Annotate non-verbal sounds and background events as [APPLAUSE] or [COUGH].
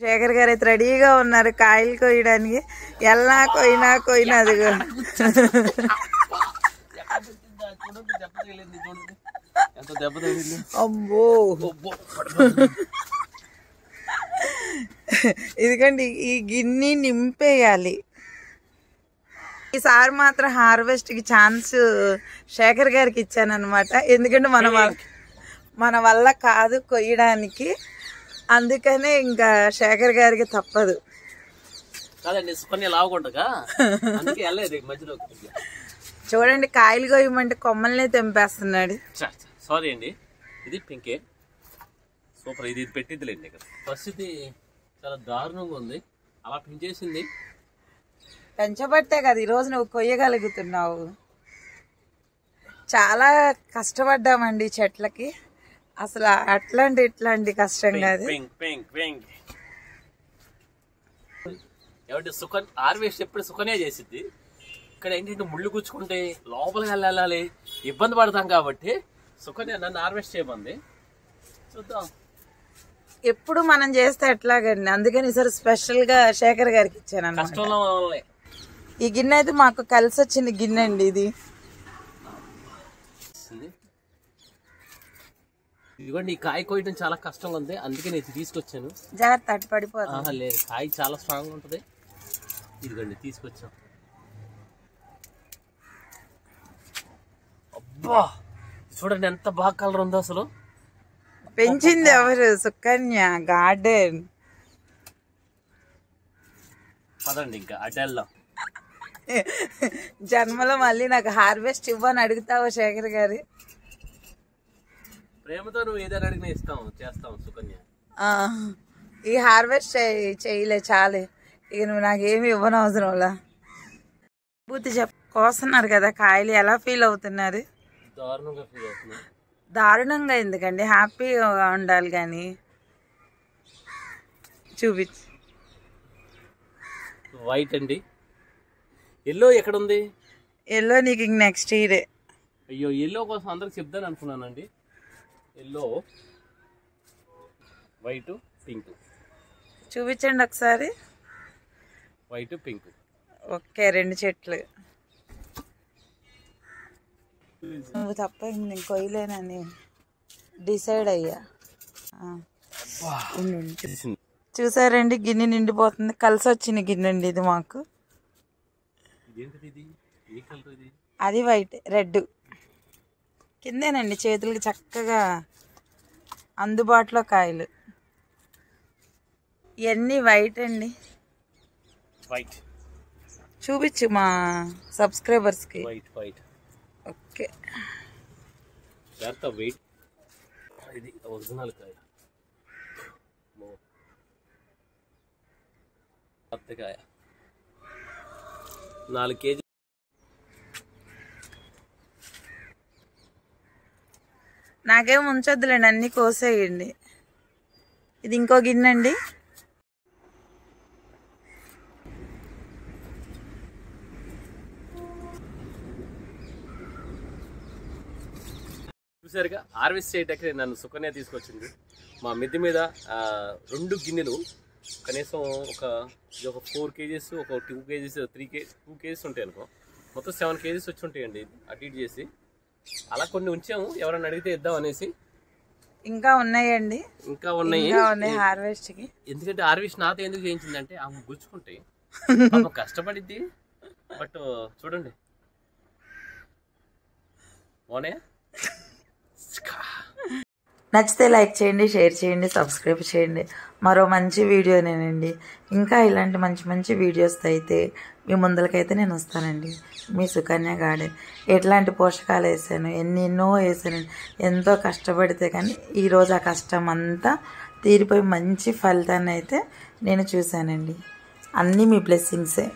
శేఖర్ గారు అయితే రెడీగా ఉన్నారు కాయలు కొయ్యడానికి ఎలా కొయినా కొయ్యినా అదిగో. అబ్బో. ఎందుకండి ఈ గిన్నె నింపేయాలి. ఈసారి మాత్రం హార్వెస్ట్కి ఛాన్స్ శేఖర్ గారికి ఇచ్చాను అనమాట ఎందుకంటే మన మన వల్ల కాదు కొయ్యడానికి. అందుకనే ఇంకా శేఖర్ గారికి తప్పదు. కాదండి అందుకే వెళ్ళలేదు మధ్యలో చూడండి కాయలు కొయ్యమంటే కొమ్మల్ని తెంపేస్తున్నాడు. సారీ అండి ఇది పింకే. సూపర్ ఇది పెట్టిద్దిలేండి ఇక్కడ పరిస్థితి చాలా దారుణంగా ఉంది. అలా పెంచేసింది. పెంచబట్టే కదా ఈరోజు నువ్వు కొయ్యగలుగుతున్నావు. చాలా కష్టపడ్డామండి చెట్లకి. అసలు అట్లాంటి ఇట్లాంటి కష్టం కాదు ఏమంటే సుకన్ హార్వెస్ట్ ఎప్పుడు సుకనే చేసిద్ది. ఇక్కడ ఏంటంటే ముళ్ళు గుచ్చుకుంటే లోపలికి వెళ్ళాలి ఇబ్బంది పడతాం కాబట్టి సుకన్య నన్ను హార్వెస్ట్ చేయమంది. చూద్దాం. ఎప్పుడు మనం చేస్తే ఎట్లాగండి అందుకని ఈసారి స్పెషల్గా శేఖర్ గారికి ఇచ్చాను కష్టంలో ఈ గిన్నె అయితే మాకు కలిసి వచ్చిన గిన్నె అండి ఇది. ఇదిగోండి ఈ కాయ కోయడం చాలా కష్టంగా ఉంది అందుకే నేను తీసుకొచ్చాను. జాగ్రత్త అటు పడిపోతుంది లేదు. కాయ చాలా స్ట్రాంగ్ ఉంటుంది. ఇదిగోండి తీసుకొచ్చాం. అబ్బా చూడండి ఎంత బాగా కలర్ ఉందో అసలు. పెంచింది ఎవరు? సుకన్య గార్డెన్. పదండి ఇంకా అటు వెళ్దాం. జన్మలో మళ్ళీ నాకు హార్వెస్ట్ ఇవ్వని అడుగుతావా శేఖర్ గారు? ప్రేమతో నువ్వు ఏదైనా అడిగినా ఇస్తాం చేస్తాం సుకన్య. ఈ హార్వెస్ట్ చేయి- చేయలే చాలే. ఇక నువ్వు నాకేమి ఇవ్వనవసరంలా పూర్తి చెప్ కోస్తున్నారు కదా కాయలు ఎలా ఫీల్ అవుతున్నారు? దారుణంగా ఫీల్ అవుతున్నా దారుణంగా ఎందుకండి? హ్యాపీగా ఉండాలి కానీ. చూపించు వైట్ అండి. ఎల్లో ఎక్కడ ఉంది ఎల్లో నీకు నెక్స్ట్ ఇయరే అయ్యో ఎల్లో కోసం అందరికి చెప్దాను అనుకున్నానండి. Yellow white pink. చూపించండి ఒకసారి. White pink. ఓకే రెండు చెట్లు. నువ్వు తప్ప ఇంక నేను కొయ్యలేనని డిసైడ్ అయ్యా. చూసారండి గిన్నె నిండిపోతుంది. కలిసి వచ్చిన గిన్నె అండి ఇది మాకు. అది వైట్ రెడ్. కిందేనండి చేతులకి చక్కగా అందుబాటులో కాయలు. ఇవన్నీ వైట్ అండి. వైట్. చూపించు మా సబ్స్క్రైబర్స్కి. White white. ఓకే. వెయిట్. ఇది ఒరిజినల్ కాయ. కాయ. నాలుగు కేజీ నాకేం ఉంచొద్దులేండి అన్నీ కోసేయండి. ఇది ఇంకో గిన్నె అండి చూసారుగా హార్వెస్ట్ చేయటానికి నన్ను సుకన్య తీసుకొచ్చింది. మా మిద్ది మీద రెండు గిన్నెలు కనీసం ఒక ఇది ఒక ఫోర్ కేజీస్ ఒక two KGs three K two KGs ఉంటాయి అనుకో. మొత్తం సెవెన్ కేజీస్ వచ్చి ఉంటాయండి అటు ఇటు చేసి. అలా కొన్ని ఉంచాము. ఎవరైనా అడిగితే ఇద్దాం అనేసి. ఇంకా ఉన్నాయండి. ఇంకా ఉన్నాయి. ఇంకా ఉన్నాయి హార్వెస్ట్కి. ఎందుకంటే హార్వెస్ట్ నాతో ఎందుకు చేయించిందంటే ఆమె గుచ్చుకుంటాయి [LAUGHS] పాపం కష్టపడిద్ది. బట్ చూడండి. ఓనే నచ్చితే లైక్ చేయండి షేర్ చేయండి సబ్స్క్రైబ్ చేయండి. మరో మంచి వీడియోనేనండి. ఇంకా ఇలాంటి మంచి మంచి వీడియోస్ అయితే మీ ముందలకైతే నేను వస్తానండి. మీ సుకన్య గార్డెన్ ఎట్లాంటి పోషకాలు వేసాను ఎన్ని ఎన్నో వేసానండి ఎంతో కష్టపడితే కానీ ఈరోజు ఆ కష్టం అంతా తీరిపోయి మంచి ఫలితాన్ని అయితే నేను చూశానండి. అన్నీ మీ బ్లెస్సింగ్సే.